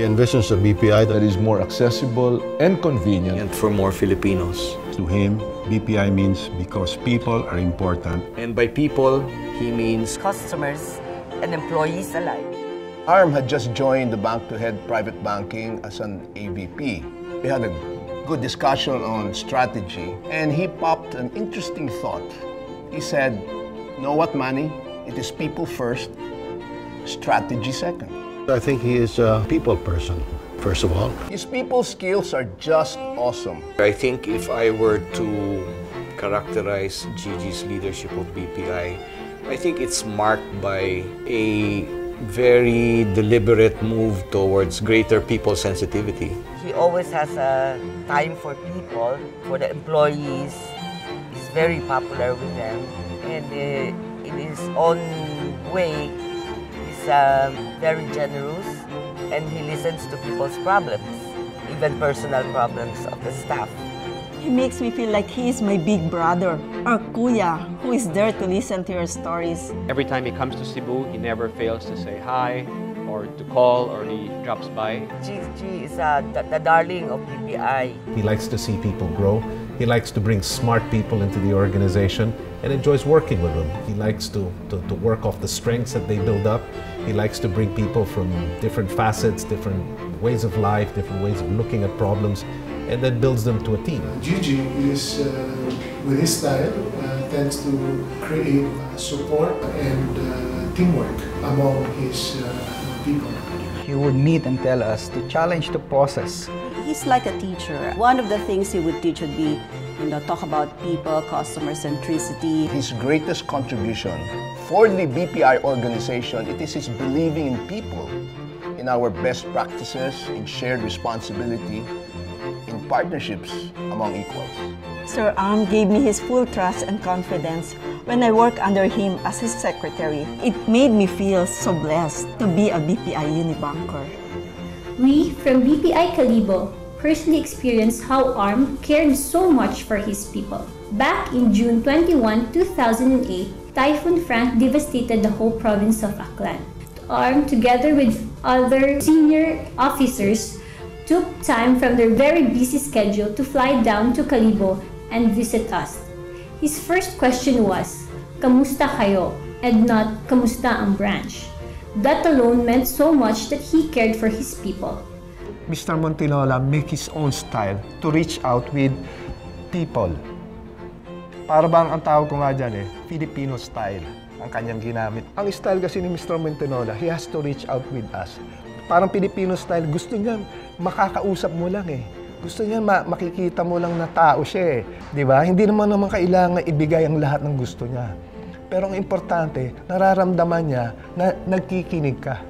He envisions a BPI that is more accessible and convenient. And for more Filipinos. To him, BPI means because people are important. And by people, he means customers and employees alike. ARM had just joined the bank to head private banking as an AVP. We had a good discussion on strategy, and he popped an interesting thought. He said, Know what, money? It is people first, strategy second. I think he is a people person, first of all. His people skills are just awesome. I think if I were to characterize Gigi's leadership of BPI, I think it's marked by a very deliberate move towards greater people sensitivity. He always has a time for people, for the employees. He's very popular with them. And uh, in his own way, he's uh, very generous and he listens to people's problems, even personal problems of the staff. He makes me feel like he is my big brother, or kuya, who is there to listen to your stories. Every time he comes to Cebu, he never fails to say hi, or to call, or he drops by. Gigi is uh, the, the darling of BPI. He likes to see people grow. He likes to bring smart people into the organization and enjoys working with them. He likes to, to, to work off the strengths that they build up. He likes to bring people from different facets, different ways of life, different ways of looking at problems and then builds them to a team. Gigi is, uh, with his style, uh, tends to create support and uh, teamwork among his people. He would meet and tell us to challenge the process. He's like a teacher. One of the things he would teach would be you know, talk about people, customer centricity. His greatest contribution for the BPI organization, it is his believing in people, in our best practices, in shared responsibility, in partnerships among equals. Sir Arm gave me his full trust and confidence when I worked under him as his secretary. It made me feel so blessed to be a BPI Unibanker. We from BPI Kalibo personally experienced how ARM cared so much for his people. Back in June 21, 2008, Typhoon Frank devastated the whole province of Aklan. ARM, together with other senior officers, took time from their very busy schedule to fly down to Kalibo and visit us. His first question was, Kamusta kayo? and not Kamusta ang branch. That alone meant so much that he cared for his people. Mr. Montinola make his own style to reach out with people. Para bang ang tawag ko nga dyan eh, Filipino style ang kanyang ginamit. Ang style kasi ni Mr. Montinola, he has to reach out with us parang Filipino style, gusto niya makakausap mo lang eh. Gusto niya ma- makikita mo lang na tao siya eh. Di ba? Hindi naman naman kailangan ibigay ang lahat ng gusto niya. Pero ang importante, nararamdaman niya na nagkikinig ka.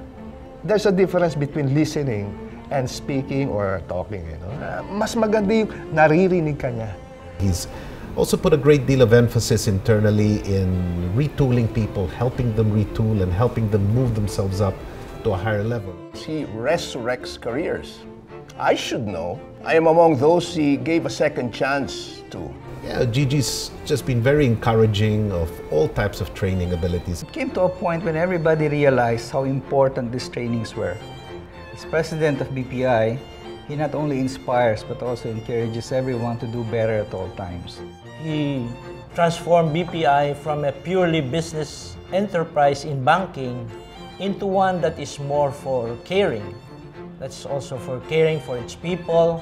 There's a difference between listening and speaking or talking. You know? Ah, mas maganda yung naririnig ka niya. He's also put a great deal of emphasis internally in retooling people, helping them retool and helping them move themselves up to a higher level. He resurrects careers. I should know. I am among those he gave a second chance to. Yeah, Gigi's just been very encouraging of all types of training abilities. It came to a point when everybody realized how important these trainings were. As president of BPI, he not only inspires but also encourages everyone to do better at all times. He transformed BPI from a purely business enterprise in banking into one that is more for caring. That's also for caring for its people,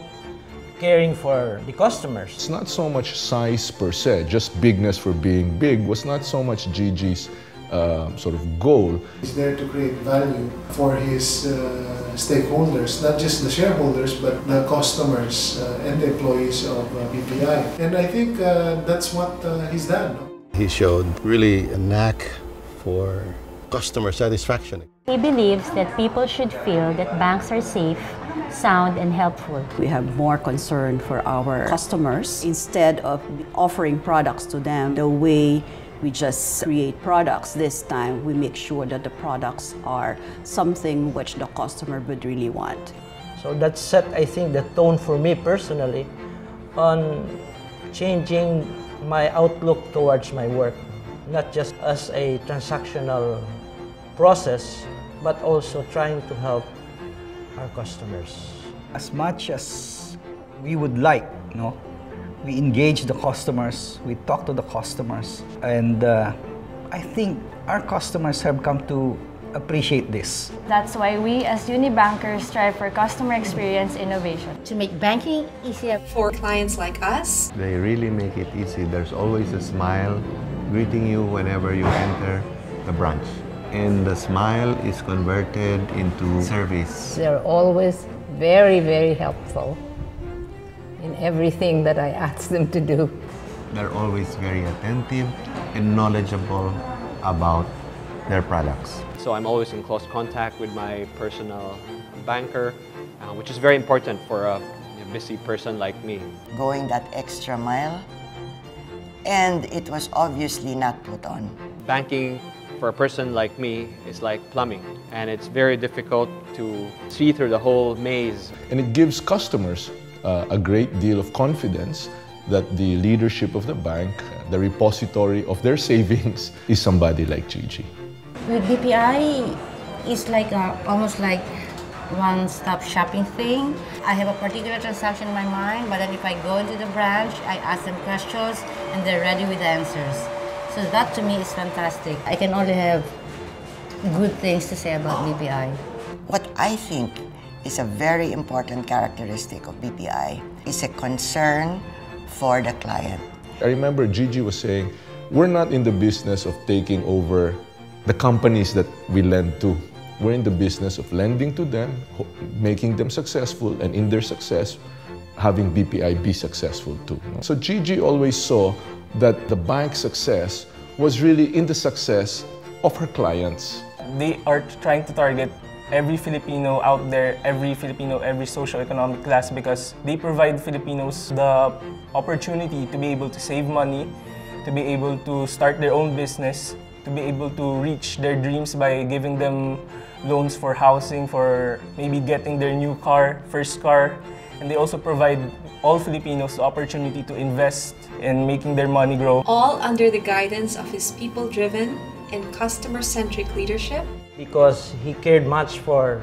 caring for the customers. It's not so much size per se, just bigness for being big was not so much Gigi's uh, sort of goal. He's there to create value for his uh, stakeholders, not just the shareholders, but the customers uh, and the employees of uh, BPI. And I think uh, that's what uh, he's done. He showed really a knack for customer satisfaction. He believes that people should feel that banks are safe, sound, and helpful. We have more concern for our customers instead of offering products to them the way we just create products. This time, we make sure that the products are something which the customer would really want. So that set, I think, the tone for me personally on changing my outlook towards my work, not just as a transactional process, but also trying to help our customers. As much as we would like, no, we engage the customers, we talk to the customers, and uh, I think our customers have come to appreciate this. That's why we as Unibankers strive for customer experience innovation. To make banking easier for clients like us. They really make it easy. There's always a smile greeting you whenever you enter the branch. And the smile is converted into service. They're always very, very helpful in everything that I ask them to do. They're always very attentive and knowledgeable about their products. So I'm always in close contact with my personal banker, uh, which is very important for a busy person like me. Going that extra mile, and it was obviously not put on. Banking for a person like me is like plumbing, and it's very difficult to see through the whole maze. And it gives customers uh, a great deal of confidence that the leadership of the bank, the repository of their savings, is somebody like Gigi. With BPI, it's like a, almost like one-stop shopping thing. I have a particular transaction in my mind, but then if I go into the branch, I ask them questions, and they're ready with answers. So that to me is fantastic. I can only have good things to say about BPI. What I think is a very important characteristic of BPI It's a concern for the client. I remember Gigi was saying, we're not in the business of taking over the companies that we lend to. We're in the business of lending to them, making them successful, and in their success, having BPI be successful too. So Gigi always saw that the bank's success was really in the success of her clients. They are trying to target every Filipino out there, every Filipino, every socio-economic class because they provide Filipinos the opportunity to be able to save money, to be able to start their own business, to be able to reach their dreams by giving them loans for housing, for maybe getting their new car, first car. And they also provide all Filipinos the opportunity to invest in making their money grow. All under the guidance of his people-driven and customer-centric leadership. Because he cared much for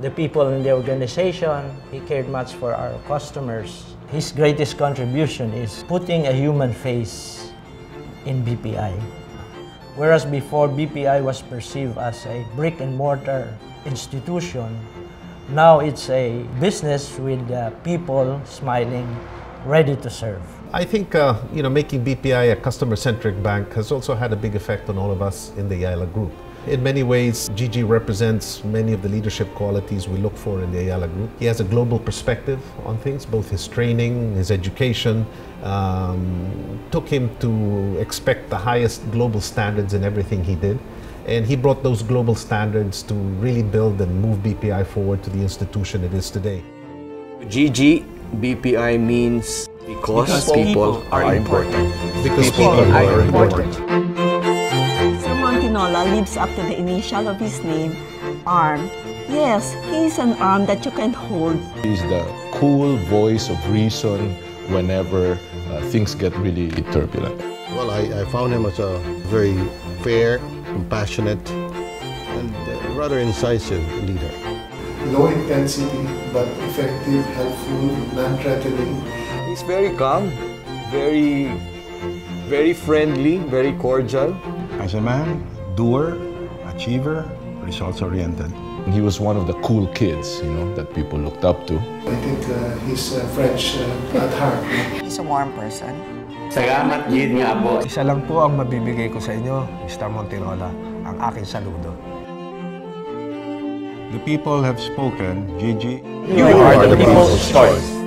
the people in the organization, he cared much for our customers. His greatest contribution is putting a human face in BPI. Whereas before BPI was perceived as a brick and mortar institution, now it's a business with uh, people smiling, ready to serve. I think uh, you know making BPI a customer-centric bank has also had a big effect on all of us in the Ayala Group. In many ways, Gigi represents many of the leadership qualities we look for in the Ayala Group. He has a global perspective on things, both his training, his education, um, took him to expect the highest global standards in everything he did. And he brought those global standards to really build and move BPI forward to the institution it is today. Gigi, BPI means because, Because people, people are, are important. Because people are important. Sir Montinola lives up to the initial of his name, ARM. Yes, he is an arm that you can hold. He's the cool voice of reason whenever uh, things get really turbulent. Well, I, I found him as a very fair, compassionate, and uh, rather incisive leader. Low intensity, but effective, helpful, non-threatening. He's very calm, very, very friendly, very cordial. As a man, doer, achiever, results-oriented. He was one of the cool kids, you know, that people looked up to. I think uh, he's uh, French uh, at heart. He's a warm person. Salamat, Gid nga po. Isa lang po ang mabibigay ko sa inyo, Mr. Montirola, ang aking saludo. The people have spoken, Gigi. You are the people's choice.